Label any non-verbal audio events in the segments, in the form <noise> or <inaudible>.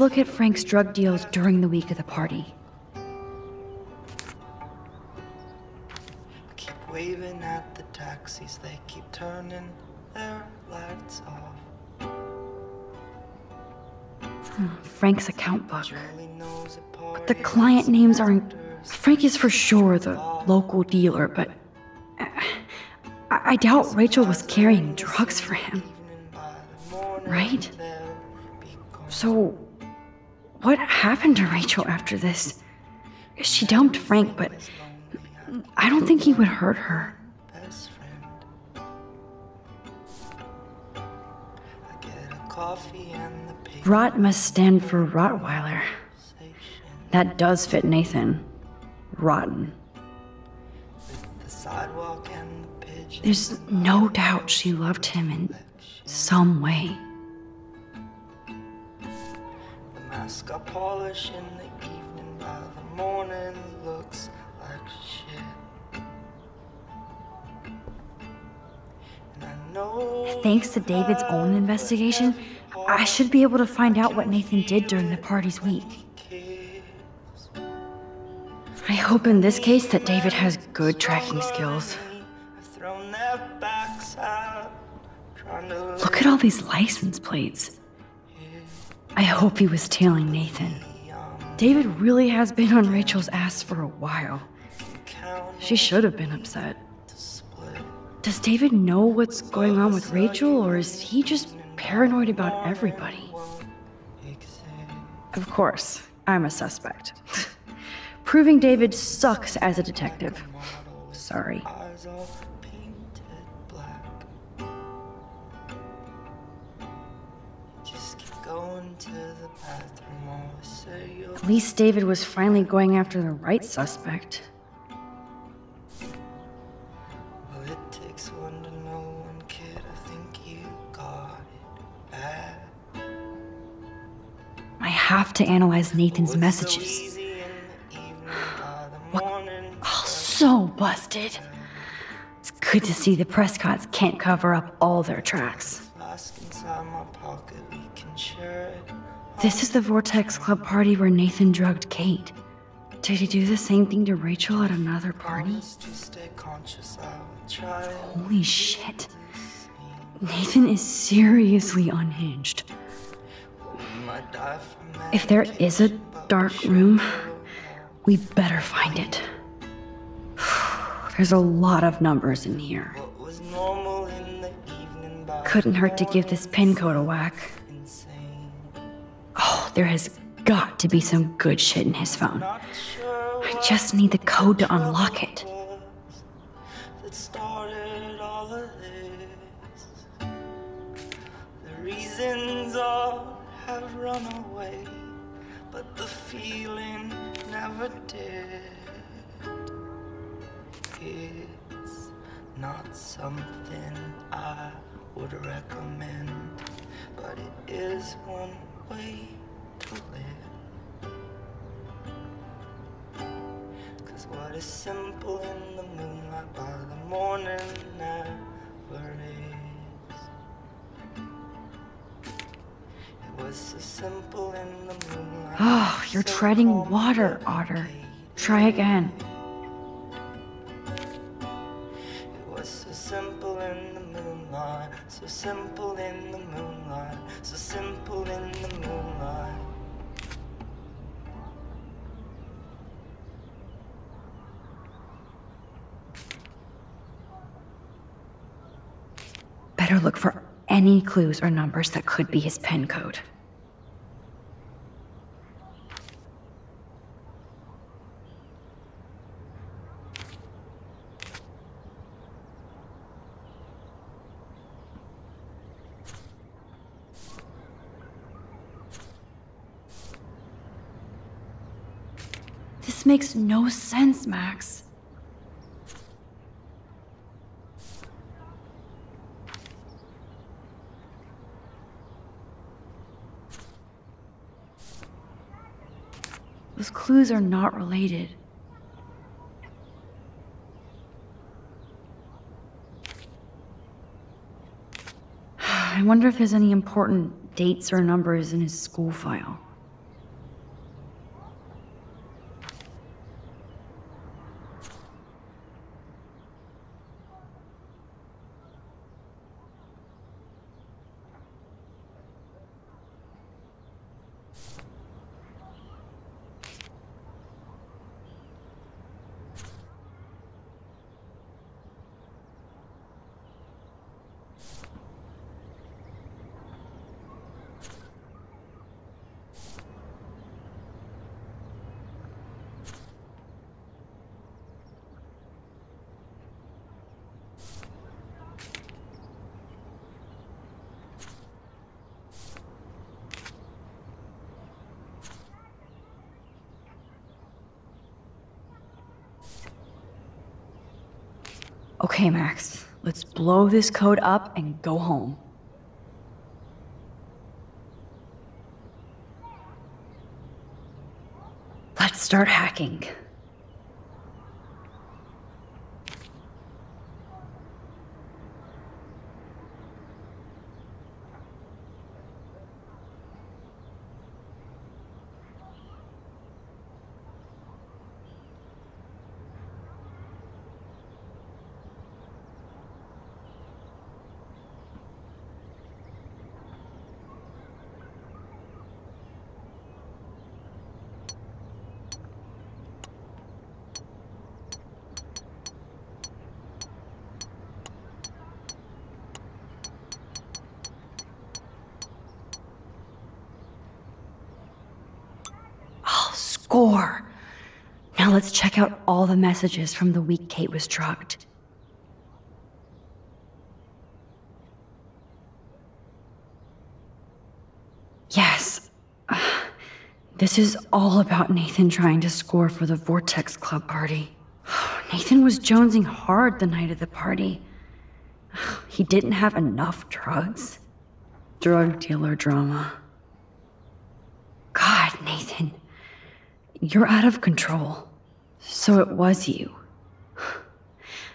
Look at Frank's drug deals during the week of the party. Keep waving at the taxis, they keep turning their lights off. Hmm, Frank's account book. Julie knows a But the client names aren't. Frank is for sure the local dealer, but. I, I doubt Rachel was carrying drugs for him. Evening by the morning, Right? they'll be gone. So. What happened to Rachel after this? She dumped Frank, but I don't think he would hurt her. best friend. I get a coffee and the paper Rot must stand for Rottweiler. That does fit Nathan. Rotten. with the sidewalk and the pigeons. There's no doubt she loved him in some way. Mask I polish in the evening by the morning looks like shit. And I know Thanks to David's own investigation, I should be able to find out what Nathan did during the party's week. I hope in this case that David has good tracking skills. have thrown their backs out, trying to Look at all these license plates. I hope he was tailing Nathan. David really has been on Rachel's ass for a while. She should have been upset. Does David know what's going on with Rachel, or is he just paranoid about everybody? Of course, I'm a suspect. <laughs> Proving David sucks as a detective. Sorry. Least David was finally going after the right suspect. Well, it takes one to know one, kid. I think you got it bad. I have to analyze Nathan's messages. easy in the evening by the <sighs> morning. Oh, so busted. It's good to see the Prescotts can't cover up all their tracks. This is the Vortex Club party where Nathan drugged Kate. Did he do the same thing to Rachel at another party? Holy shit. Nathan is seriously unhinged. If there is a dark room, we better find it. <sighs> There's a lot of numbers in here. Couldn't hurt to give this pin code a whack. There has got to be some good shit in his phone. I just need the code to unlock it. reasons all have run away, but the feeling never did. It's not something I would recommend, but it is one way live. Cause what is simple in the moonlight by the morning never is. It was so simple in the moonlight. Oh, you're so treading water, Otter. Try again. It was so simple in the moonlight, so simple in the moonlight, so simple in the moonlight. Better look for any clues or numbers that could be his pen code. This makes no sense, Max. Those clues are not related. <sighs> I wonder if there's any important dates or numbers in his school file. Okay, Max, let's blow this code up and go home. Let's start hacking. Oh, score! Now let's check out all the messages from the week Kate was drugged. Yes. <sighs> This is all about Nathan trying to score for the Vortex Club party. <sighs> Nathan was jonesing hard the night of the party. <sighs> He didn't have enough drugs. Drug dealer drama. God, Nathan. You're out of control. So it was you.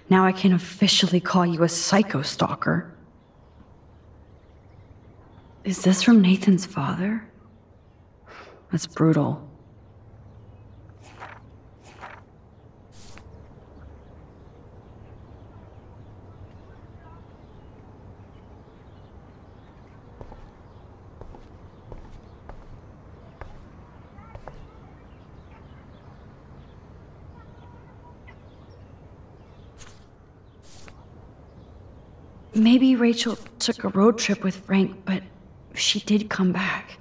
Now I can officially call you a psycho stalker. Is this from Nathan's father? That's brutal. Maybe Rachel took a road trip with Frank, but she did come back.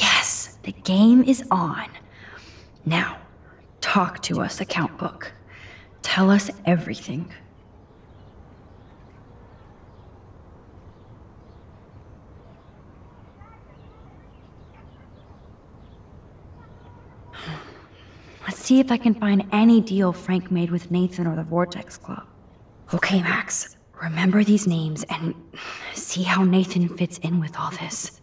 Yes, the game is on. Now, talk to us, account book. Tell us everything. Let's see if I can find any deal Frank made with Nathan or the Vortex Club. Okay, Max, remember these names and see how Nathan fits in with all this.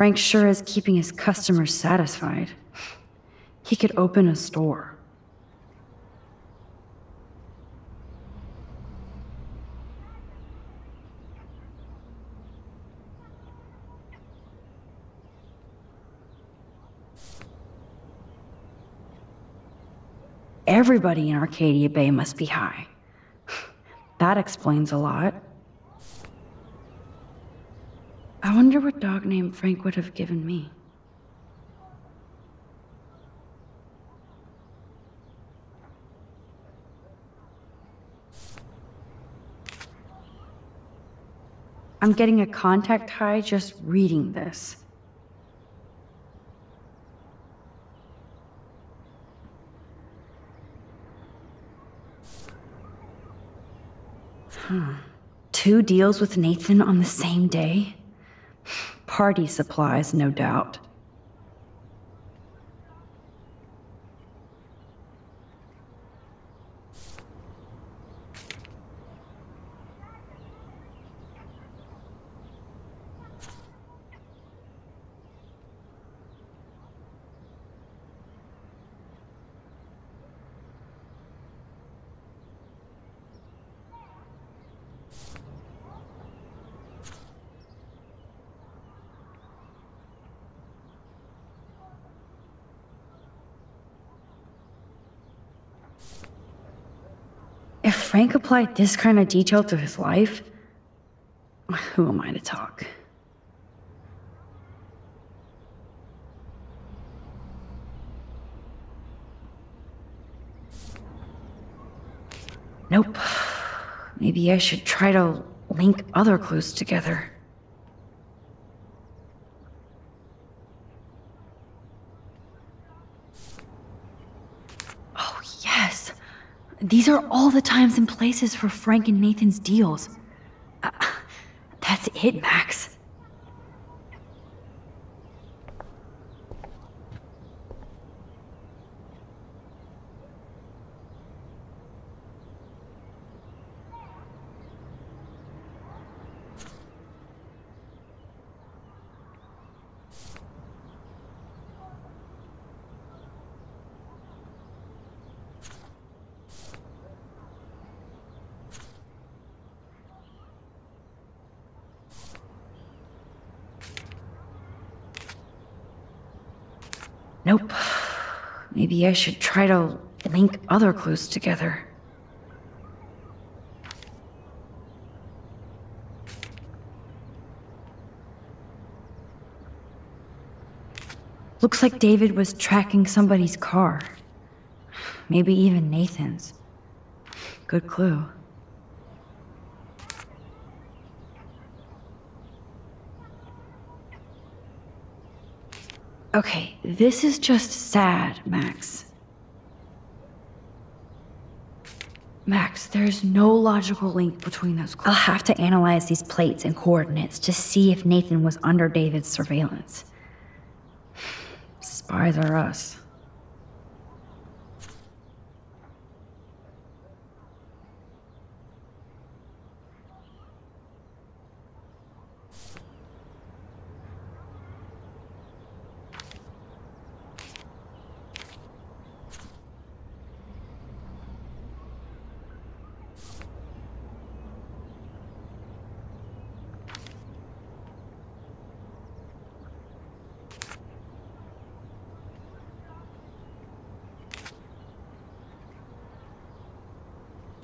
Frank sure is keeping his customers satisfied. He could open a store. everybody in Arcadia Bay must be high. That explains a lot. I wonder what dog name Frank would have given me. I'm getting a contact high just reading this. Hmm. Two deals with Nathan on the same day? Party supplies, no doubt. If Frank applied this kind of detail to his life, who am I to talk? Nope. <sighs> Maybe I should try to link other clues together. Oh, yes. These are all the times and places for Frank and Nathan's deals. Uh, that's it, Max. Nope. Maybe I should try to link other clues together. Looks like David was tracking somebody's car. Maybe even Nathan's. Good clue. Okay, this is just sad, Max. Max, there's no logical link between those. I'll have to analyze these plates and coordinates to see if Nathan was under David's surveillance. <sighs> Spies are us.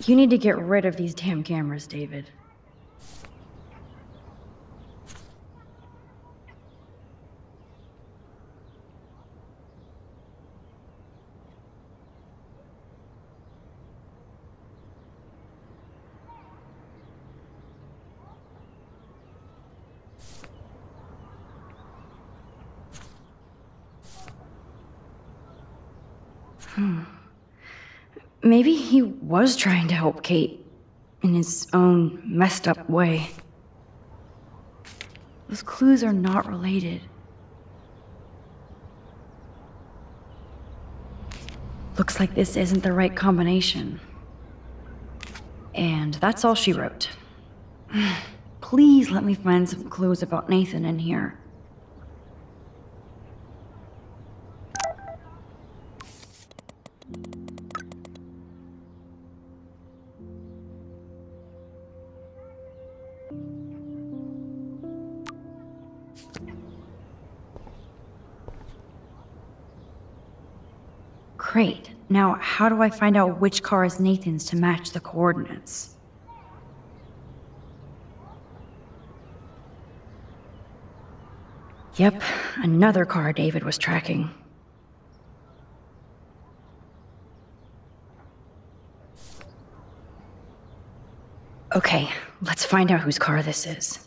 You need to get rid of these damn cameras, David. Hmm. Maybe he was trying to help Kate in his own messed up way. Those clues are not related. Looks like this isn't the right combination. And that's all she wrote. <sighs> Please let me find some clues about Nathan in here. Now, how do I find out which car is Nathan's to match the coordinates? Yep, another car David was tracking. Okay, let's find out whose car this is.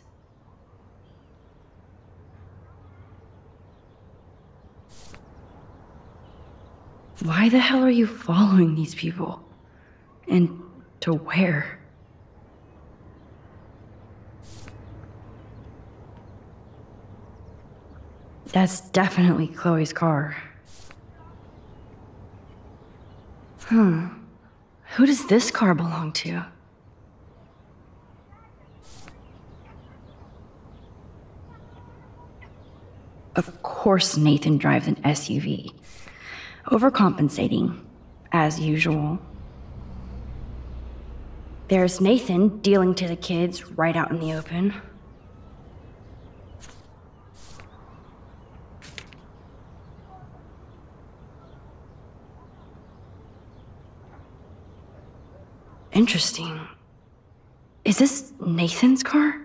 Why the hell are you following these people? And to where? That's definitely Chloe's car. Hmm. Who does this car belong to? Of course, Nathan drives an SUV. Overcompensating, as usual. There's Nathan dealing to the kids right out in the open. Interesting. Is this Nathan's car?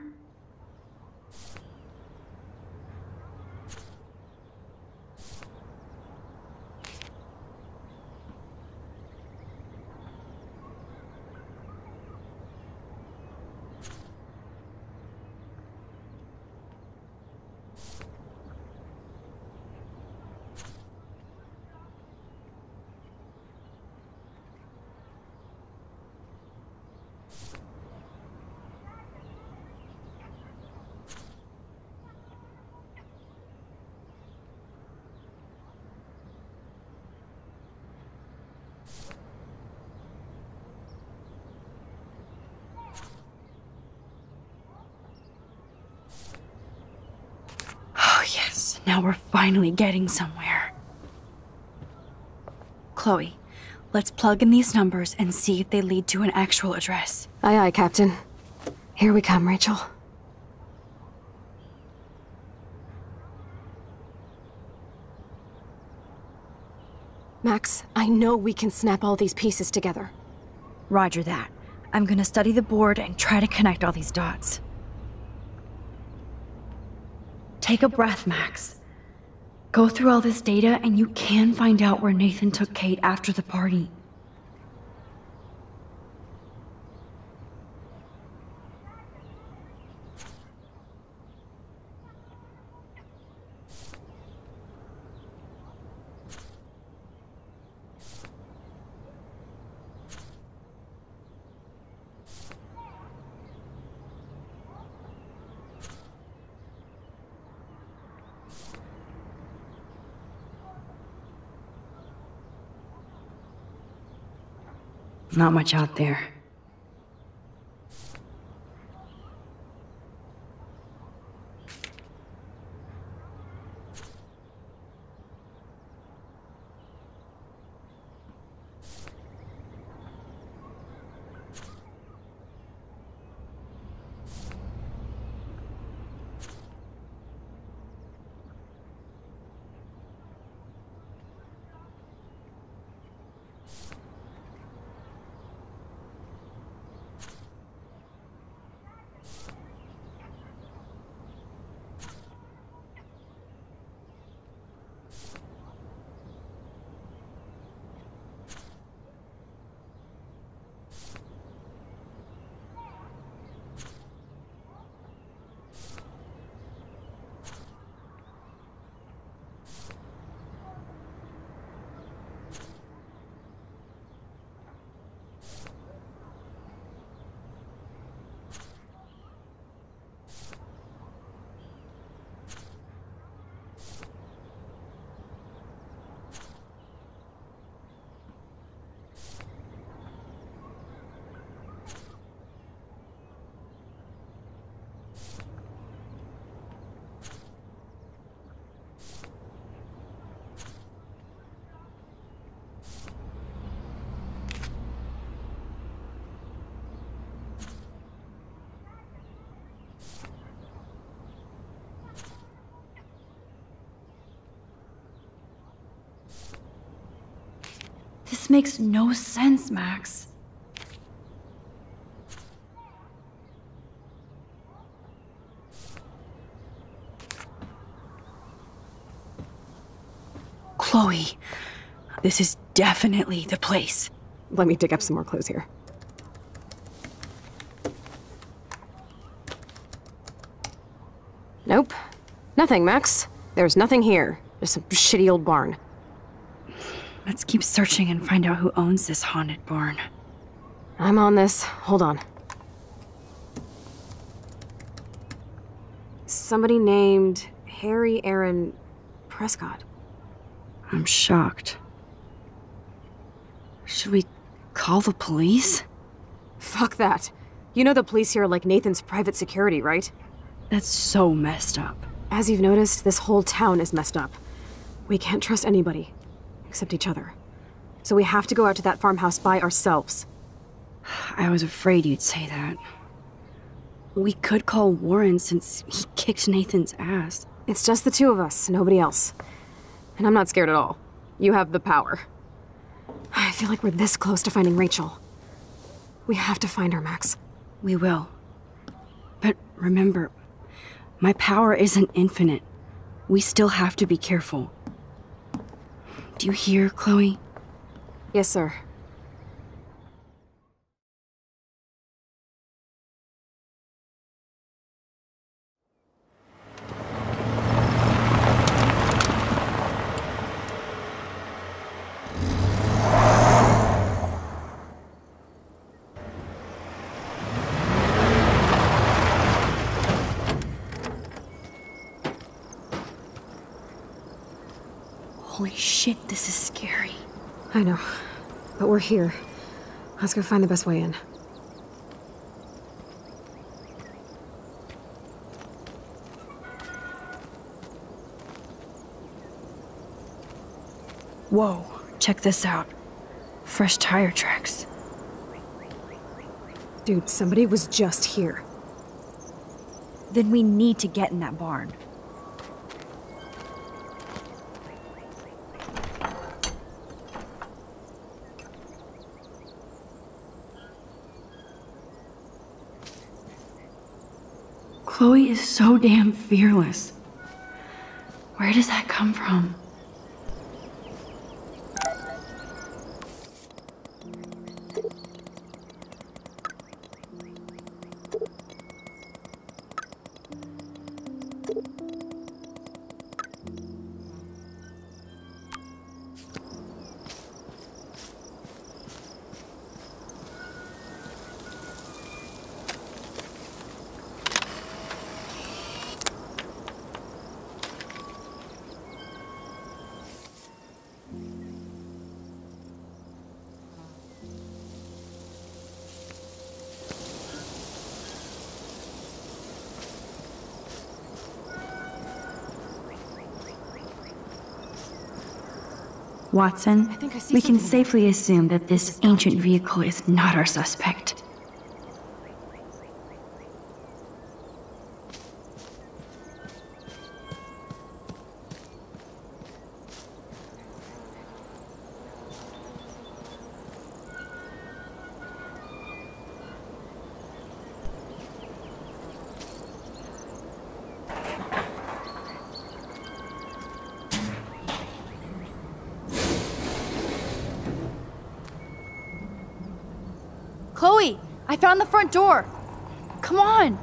Oh, yes. Now we're finally getting somewhere. Chloe, let's plug in these numbers and see if they lead to an actual address. Aye, aye, Captain. Here we come, Rachel. Max, I know we can snap all these pieces together. Roger that. I'm gonna study the board and try to connect all these dots. Take a breath, Max. Go through all this data and you can find out where Nathan took Kate after the party. Not much out there. This makes no sense, Max. Chloe, this is definitely the place. Let me dig up some more clues here. Nope. Nothing, Max. There's nothing here. Just some shitty old barn. Let's keep searching and find out who owns this haunted barn. I'm on this. Hold on. Somebody named Harry Aaron Prescott. I'm shocked. Should we call the police? Fuck that. You know the police here are like Nathan's private security, right? That's so messed up. As you've noticed, this whole town is messed up. We can't trust anybody, except each other. So we have to go out to that farmhouse by ourselves. <sighs> I was afraid you'd say that. We could call Warren since he kicked Nathan's ass. It's just the two of us, nobody else. And I'm not scared at all. You have the power. <sighs> I feel like we're this close to finding Rachel. We have to find her, Max. We will. But remember, my power isn't infinite. We still have to be careful. Do you hear, Chloe? Yes, sir. Holy shit, this is scary. I know. But we're here. Let's go find the best way in. Whoa, check this out. Fresh tire tracks. Dude, somebody was just here. Then we need to get in that barn. Chloe is so damn fearless. Where does that come from? Watson, I think I see we can safely assume that this ancient vehicle is not our suspect. Chloe, I found the front door. Come on.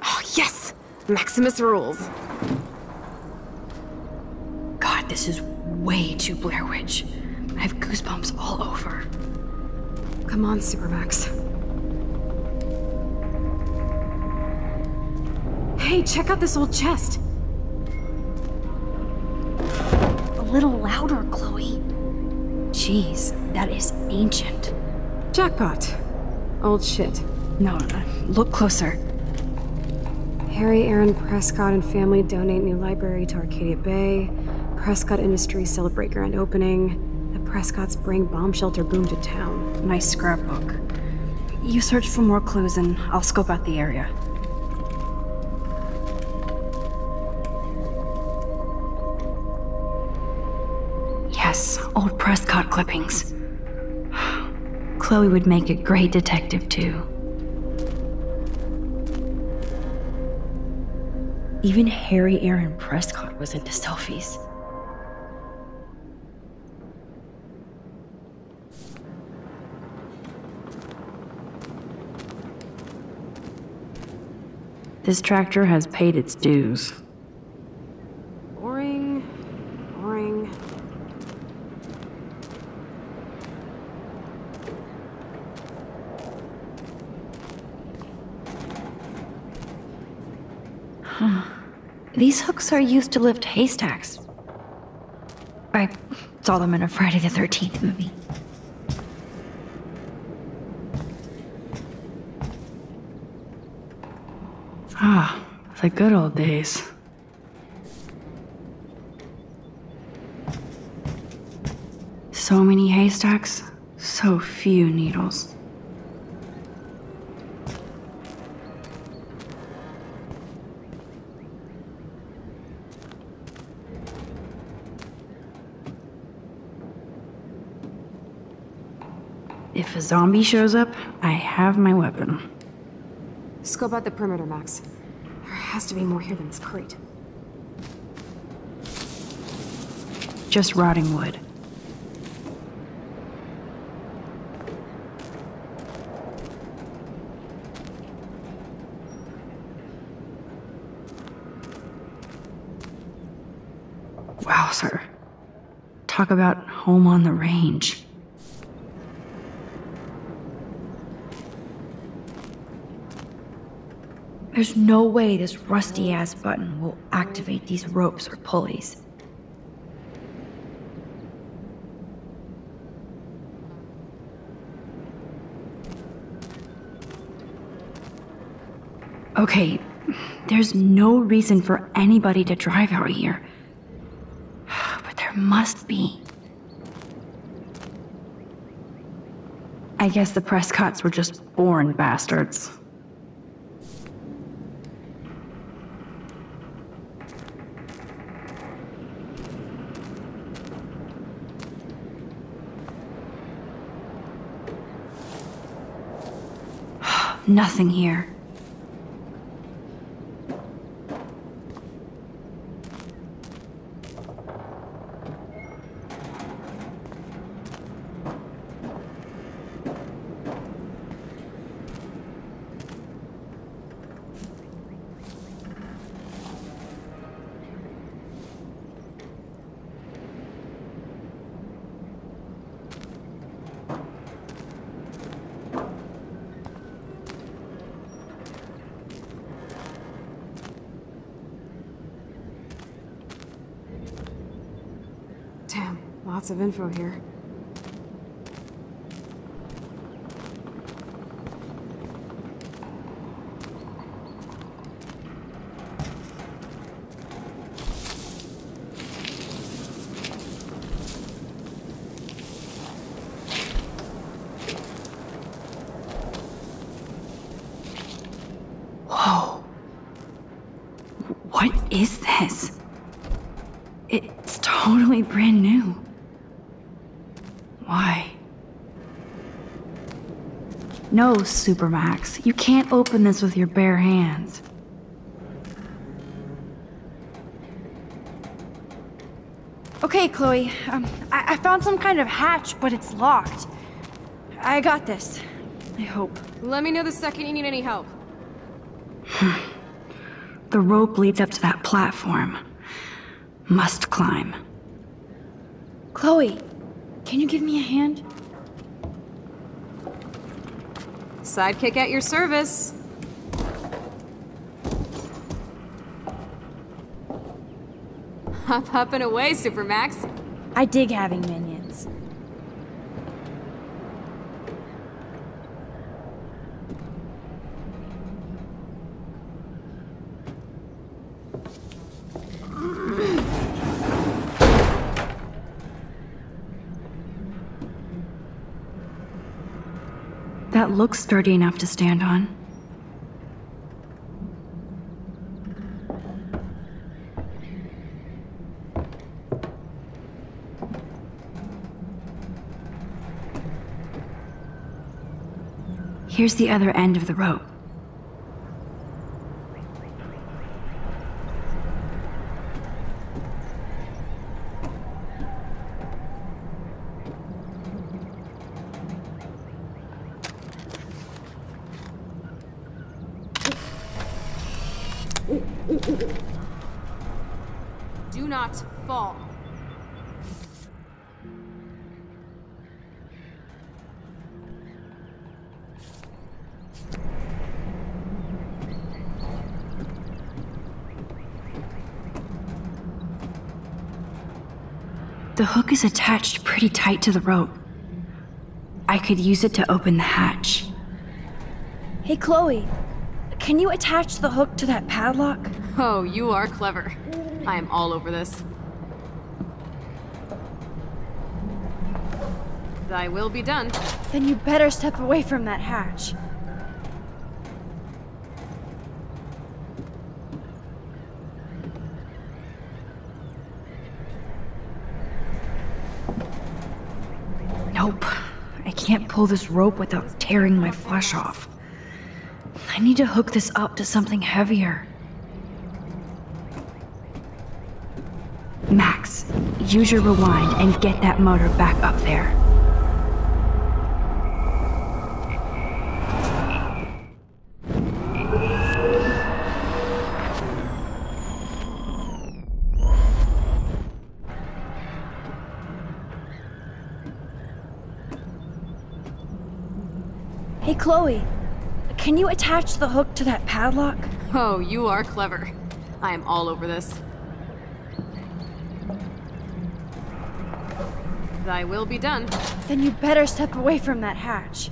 Oh, yes! Maximus rules. God, this is way too Blair Witch. I have goosebumps all over. Come on, Supermax. Hey, check out this old chest. A little louder, Chloe. Jeez, that is ancient. Jackpot. Old shit. No, no, look closer. Harry Aaron Prescott and family donate new library to Arcadia Bay. Prescott Industries celebrate grand opening. The Prescotts bring bomb shelter boom to town. Nice scrapbook. You search for more clues and I'll scope out the area. Old Prescott clippings. Chloe would make a great detective, too. Even Harry Aaron Prescott was into selfies. This tractor has paid its dues. These hooks are used to lift haystacks. I saw them in a Friday the 13th movie. Ah, the good old days. So many haystacks, so few needles. Zombie shows up, I have my weapon. Scope out the perimeter, Max. There has to be more here than this crate. Just rotting wood. Wow, sir. Talk about home on the range. There's no way this rusty ass button will activate these ropes or pulleys. Okay, there's no reason for anybody to drive out here. <sighs> But there must be. I guess the Prescotts were just born bastards. Nothing here. Damn, lots of info here. Whoa. What is this? It's totally brand new. Why? No, Supermax. You can't open this with your bare hands. Okay, Chloe. Um, I, I found some kind of hatch, but it's locked. I got this. I hope. Let me know the second you need any help. <sighs> The rope leads up to that platform. Must climb. Chloe, can you give me a hand? Sidekick at your service. Hop up and away, Supermax. I dig having minions. looks sturdy enough to stand on. Here's the other end of the rope. Do not fall. The hook is attached pretty tight to the rope. I could use it to open the hatch. Hey, Chloe. Can you attach the hook to that padlock? Oh, you are clever. I am all over this. Thy will be done. Then you better step away from that hatch. Nope. I can't pull this rope without tearing my flesh off. I need to hook this up to something heavier. Max, use your rewind and get that motor back up there. Hey, Chloe. Can you attach the hook to that padlock? Oh, you are clever. I am all over this. Thy will be done. Then you better step away from that hatch.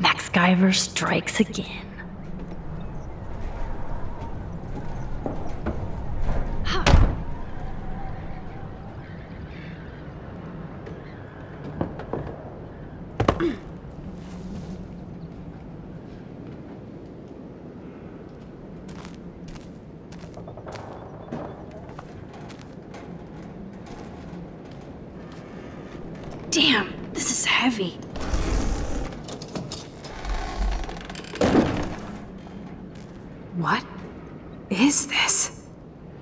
Max Guyver strikes again. Damn, this is heavy. What is this?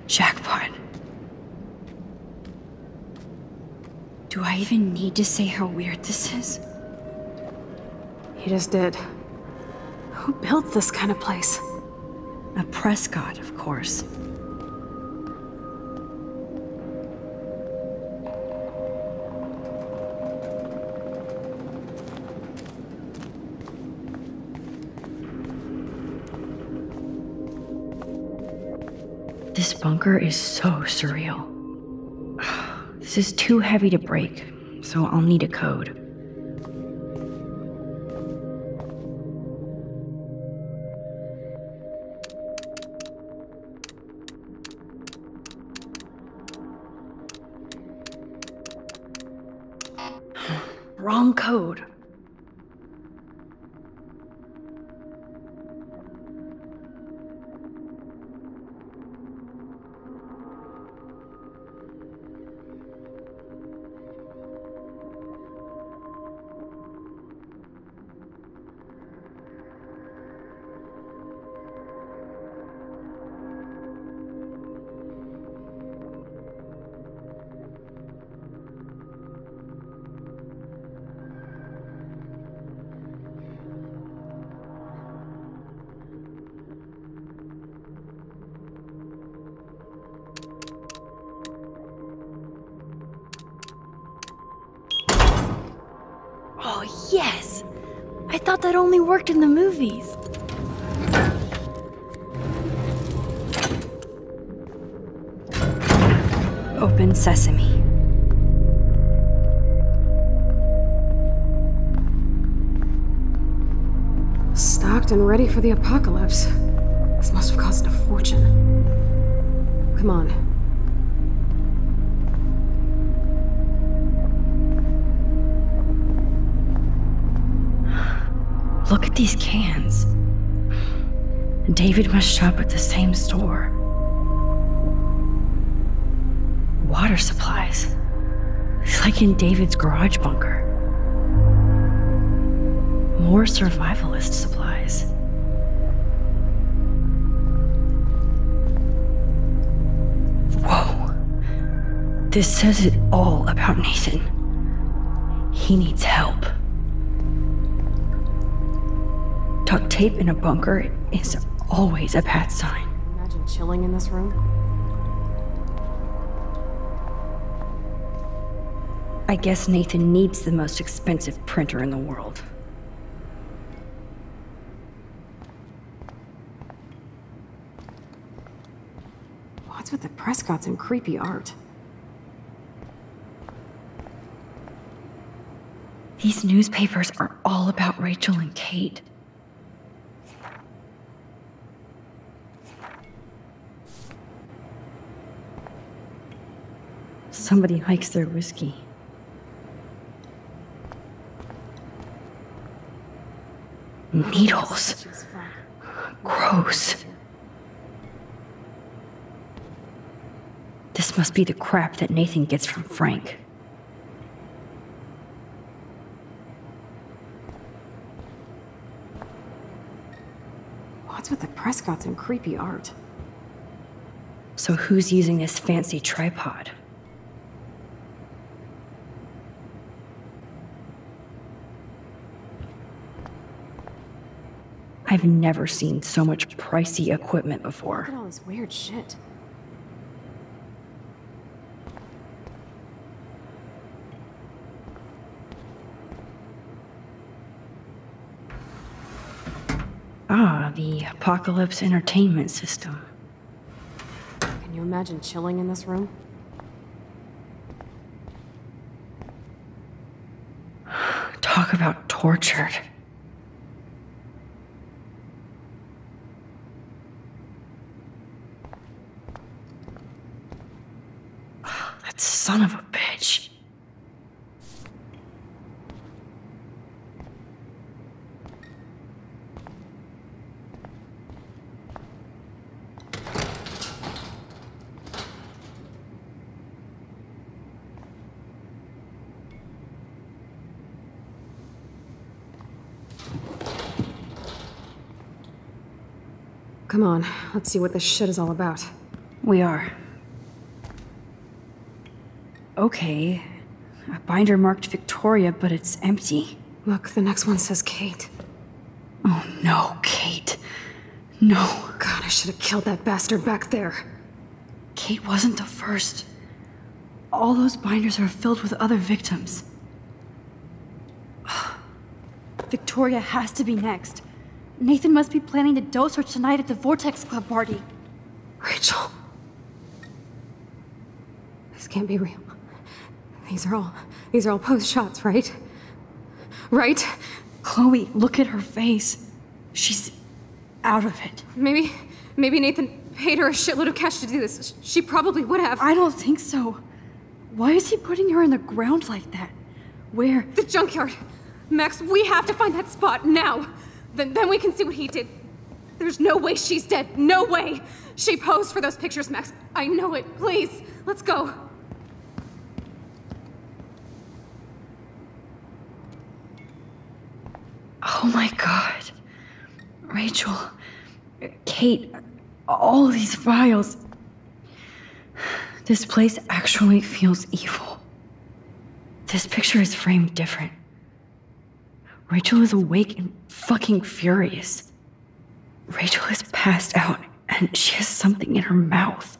Jackpot. Do I even need to say how weird this is? He just did. Who built this kind of place? A Prescott, of course. This bunker is so surreal. This is too heavy to break, so I'll need a code. Thought that only worked in the movies. Open sesame. Stocked and ready for the apocalypse. This must have cost a fortune. Come on. These cans. David must shop at the same store. Water supplies. It's like in David's garage bunker. More survivalist supplies. Whoa. This says it all about Nathan. He needs help. Tape in a bunker is always a bad sign. Imagine chilling in this room. I guess Nathan needs the most expensive printer in the world. What's with the Prescotts and creepy art? These newspapers are all about Rachel and Kate. Somebody likes their whiskey. Needles. Gross. This must be the crap that Nathan gets from Frank. What's with the Prescotts and creepy art? So who's using this fancy tripod? I've never seen so much pricey equipment before. Look at all this weird shit. Ah, the Apocalypse Entertainment System. Can you imagine chilling in this room? Talk about tortured. That son of a bitch. Come on, let's see what this shit is all about. We are. Okay. A binder marked Victoria, but it's empty. Look, the next one says Kate. Oh no, Kate. No. God, I should have killed that bastard back there. Kate wasn't the first. All those binders are filled with other victims. <sighs> Victoria has to be next. Nathan must be planning to dose her tonight at the Vortex Club party. Rachel. This can't be real. These are all these are all post shots, right? Right? Chloe, look at her face. She's out of it. Maybe maybe Nathan paid her a shitload of cash to do this. She probably would have. I don't think so. Why is he putting her in the ground like that? Where? The junkyard. Max, we have to find that spot now. Then then we can see what he did. There's no way she's dead. No way. She posed for those pictures, Max. I know it. Please, let's go. Oh my god. Rachel, Kate, all these files. This place actually feels evil. This picture is framed different. Rachel is awake and fucking furious. Rachel is passed out and she has something in her mouth.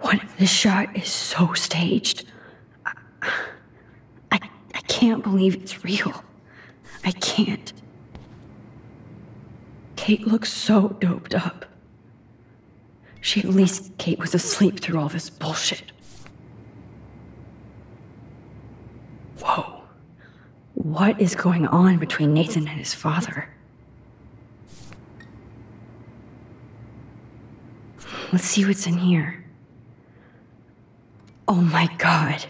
What if this shot is so staged? I, I, I can't believe it's real. I can't. Kate looks so doped up. She at least Kate was asleep through all this bullshit. Whoa. What is going on between Nathan and his father? Let's see what's in here. Oh my god.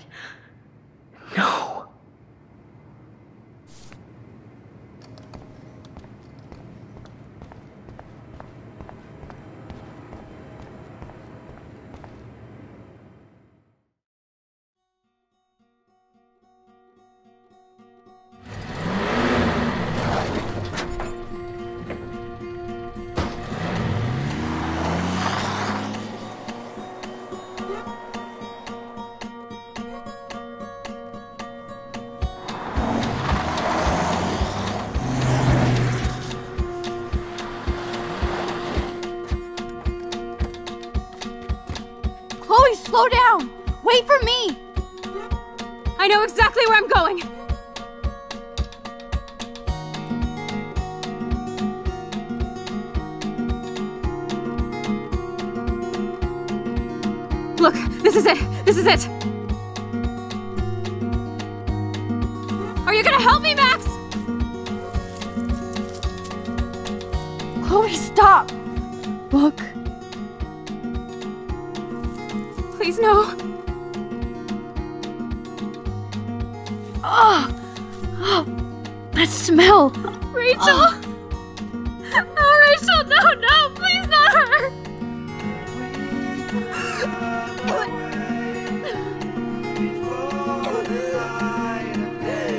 Please, no. Oh, oh that smell! Rachel! Oh, Rachel, no, no, please not her!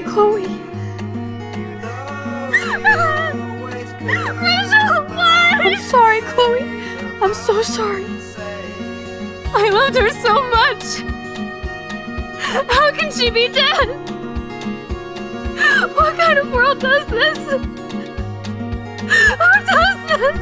Chloe, Rachel, why? I'm sorry, Chloe. I'm so sorry. I loved her so much! How can she be dead? What kind of world does this? Who does this?